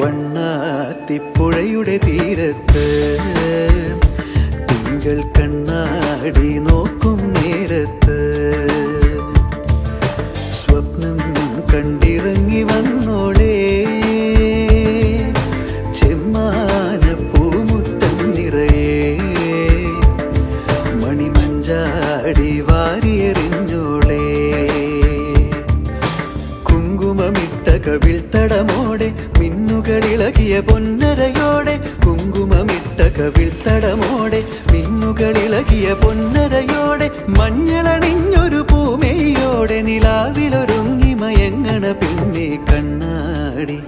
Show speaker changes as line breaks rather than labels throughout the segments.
വണ്ണാത്തിപ്പുഴയുടെ തീരത്ത് തിങ്കൾ കണ്ണാടി നോക്കും നേരത്ത്. സ്വപ്നം കണ്ടിറങ്ങി വന്നോളേ മിന്നുകളിളകിയ പൊന്നരയോടെ കുങ്കുമമിട്ട കവിൾ തടമോടെ മിന്നുകളിളകിയ പൊന്നരയോടെ മഞ്ഞളണിഞ്ഞൊരു പൂമേയോടെ നിലാവിലൊരുങ്ങി മയങ്ങണ പിന്നെ കണ്ണാടി.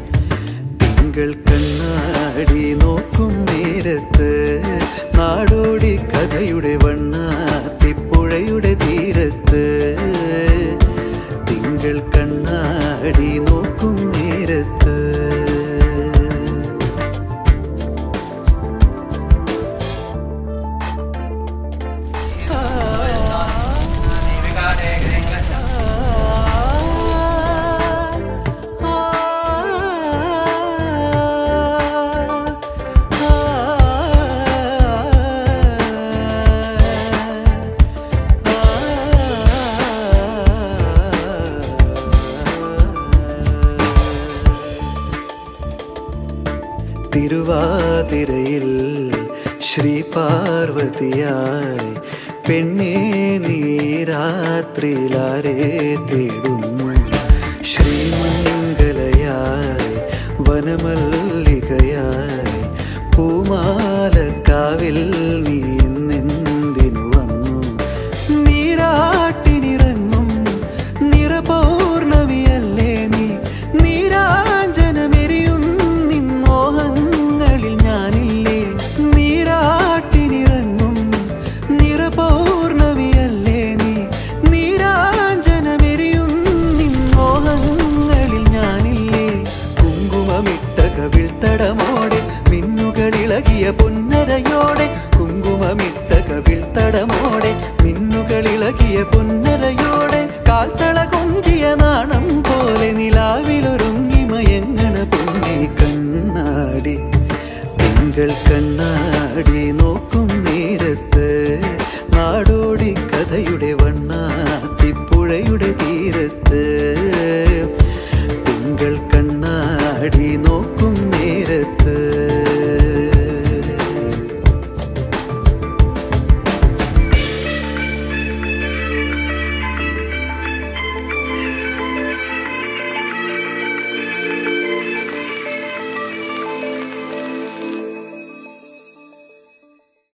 തിങ്കൾ കണ്ണാടി നോക്കും നേരത്ത് നാടോടി കഥയുടെ വണ്ണാത്തിപ്പുഴയുടെ തീരത്ത്. തിങ്കൾ കണ്ണാടി തിരുവാതിരയിൽ ശ്രീ പാർവതിയായി പെണ്ണേ നീരാത്രിയിലാരെ തേടുന്നു. ശ്രീമംഗലയായി വനമല്ലികയായി പൂമാലക്കാവിൽ കടമോടെ മിന്നുകളിളകിയ പൊന്നരയോടെ കാൽത്തള കൊഞ്ചിയ നാണം പോലെ നിലാവിലൊരുങ്ങി മയങ്ങണ പൊന്നെ കണ്ണാടി. തിങ്കൾ കണ്ണാടി നോക്കും നേരത്ത് നാടോടി കഥയുടെ വണ്ണാത്തിപ്പുഴയുടെ തീരത്ത്. തിങ്കൾ കണ്ണാടി നോക്കും നേരത്ത്